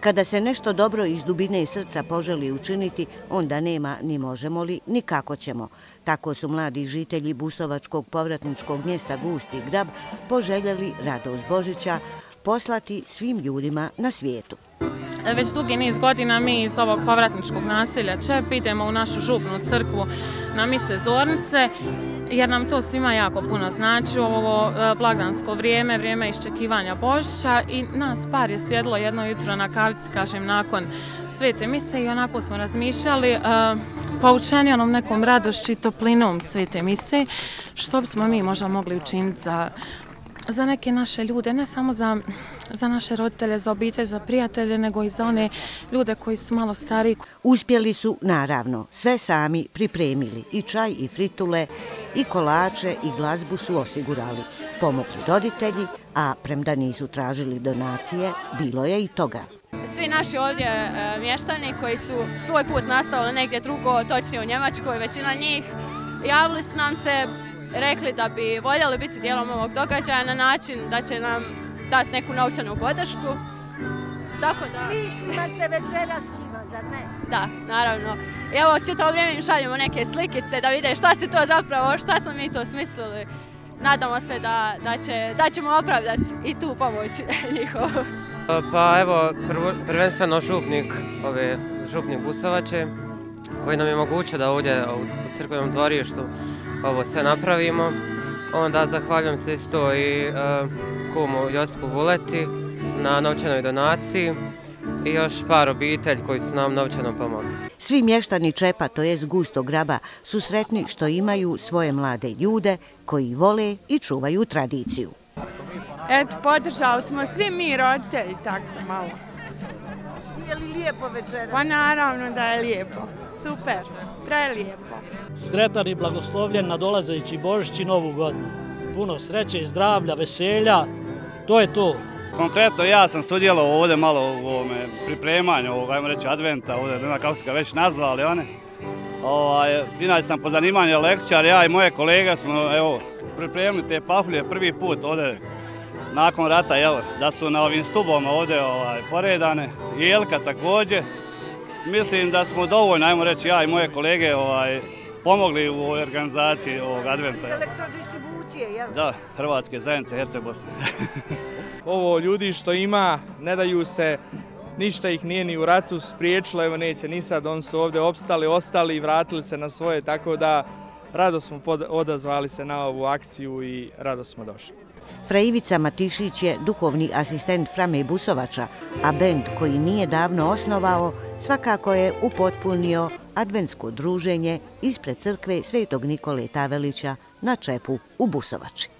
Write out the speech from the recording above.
Kada se nešto dobro iz dubine srca poželi učiniti, onda nema ni možemo li, ni kako ćemo. Tako su mladi žitelji Busovačkog povratničkog mjesta Gusti Grab poželjeli Radost Božića poslati svim ljudima na svijetu. E, već dugi niz godina mi iz ovog povratničkog nasilja Čep idemo u našu župnu crkvu na mise Zornice jer nam to svima jako puno znači u ovo e, blagdansko vrijeme, vrijeme iščekivanja Božića i nas par je sjedlo jedno jutro na kavici, kažem, nakon svete mise i onako smo razmišljali e, poučeni onom nekom radošću i toplinom svete mise, što bismo mi možda mogli učiniti za za neke naše ljude, ne samo za, za naše roditelje, za obitelj, za prijatelje, nego i za one ljude koji su malo stari. Uspjeli su, naravno, sve sami pripremili. I čaj, i fritule, i kolače, i glazbu su osigurali. Pomogli roditelji, a premda nisu tražili donacije, bilo je i toga. Svi naši ovdje e, mještani koji su svoj put nastavili negdje drugo, točnije u Njemačkoj, većina njih, javili su nam se rekli da bi voljeli biti dijelom ovog događaja na način da će nam dati neku naučanu podršku. Tako da... Mislima ste večera s njima, zar ne? Da, naravno. Evo, čito vrijeme im šaljemo neke slikice da vide šta se to zapravo, šta smo mi to smislili. Nadamo se da, da, će, da ćemo opravdati i tu pomoć njihovu. Pa evo, prvenstveno župnik, ove župnik Busovače, koji nam je moguće da ovdje u crkvenom dvorištu ovo sve napravimo. Onda zahvaljujem se isto i uh, kumu Josipu Vuleti na novčanoj donaciji i još par obitelj koji su nam novčano pomogli. Svi mještani Čepa, to jest Gusto Graba, su sretni što imaju svoje mlade ljude koji vole i čuvaju tradiciju. Eto, podržali smo svi mi roditelji tako malo. Je li lijepo večera? Pa naravno da je lijepo. Super, prelijepo. Sretan i blagoslovljen na dolazeći Božić i Novu godinu. Puno sreće i zdravlja, veselja, to je to. Konkretno ja sam sudjelao ovdje malo u ovome pripremanju ovog, ajmo reći, adventa, ovdje, ne znam kako su ga već nazvali, one. Ovaj, inače sam po zanimanju lekčar, ja i moje kolega smo, evo, pripremili te pahulje prvi put ovdje nakon rata, jel, da su na ovim stuboma ovdje ovaj, poredane. Jelka također. Mislim da smo dovoljno, ajmo reći, ja i moje kolege ovaj, pomogli u ovoj organizaciji ovog adventa. Elektrodistribucije, jel? Da, Hrvatske zajednice, Herce Bosne. Ovo ljudi što ima, ne daju se, ništa ih nije ni u ratu spriječilo, evo neće ni sad, oni su ovdje opstali, ostali i vratili se na svoje, tako da rado smo odazvali se na ovu akciju i rado smo došli. Frejivica Matišić je duhovni asistent Frame Busovača, a bend koji nije davno osnovao svakako je upotpunio adventsko druženje ispred crkve Svetog Nikole Tavelića na Čepu u Busovači.